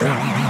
Yeah.